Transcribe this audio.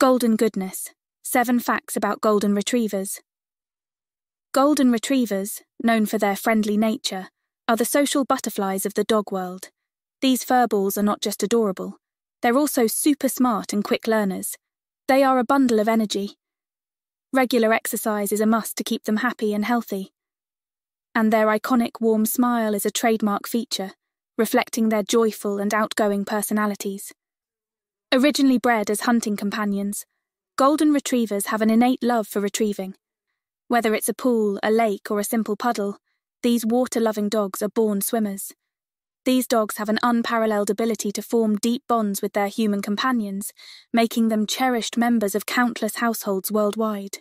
Golden Goodness Seven Facts About Golden Retrievers. Golden Retrievers, known for their friendly nature, are the social butterflies of the dog world. These furballs are not just adorable, they're also super smart and quick learners. They are a bundle of energy. Regular exercise is a must to keep them happy and healthy. And their iconic warm smile is a trademark feature, reflecting their joyful and outgoing personalities. Originally bred as hunting companions, golden retrievers have an innate love for retrieving. Whether it's a pool, a lake, or a simple puddle, these water loving dogs are born swimmers. These dogs have an unparalleled ability to form deep bonds with their human companions, making them cherished members of countless households worldwide.